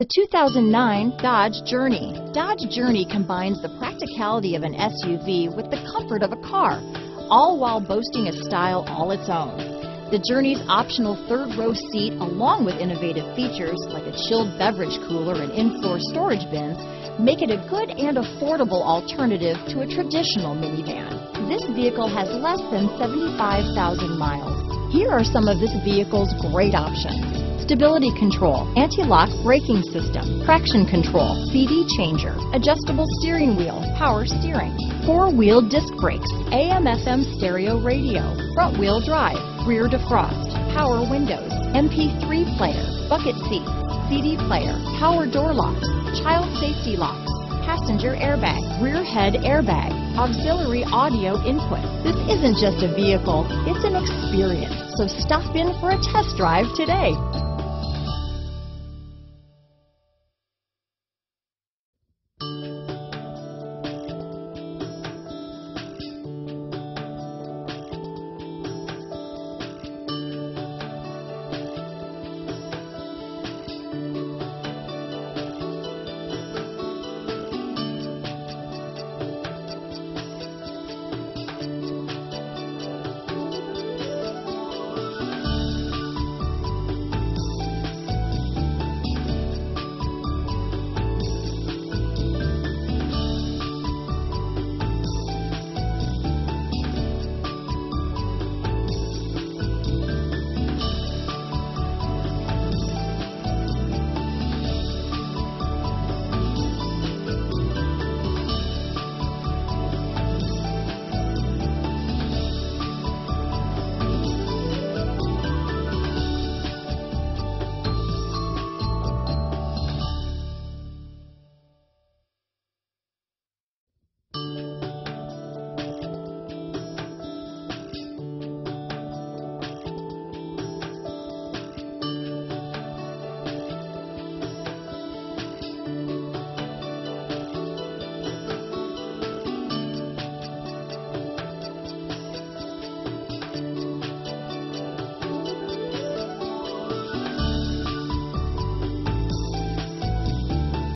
The 2009 Dodge Journey. Dodge Journey combines the practicality of an SUV with the comfort of a car, all while boasting a style all its own. The Journey's optional third row seat, along with innovative features like a chilled beverage cooler and in-floor storage bins, make it a good and affordable alternative to a traditional minivan. This vehicle has less than 75,000 miles. Here are some of this vehicle's great options. Stability control, anti-lock braking system, traction control, CD changer, adjustable steering wheel, power steering, four-wheel disc brakes, AM FM stereo radio, front wheel drive, rear defrost, power windows, MP3 player, bucket seats, CD player, power door locks, child safety locks, passenger airbag, rear head airbag, auxiliary audio input. This isn't just a vehicle, it's an experience. So stop in for a test drive today.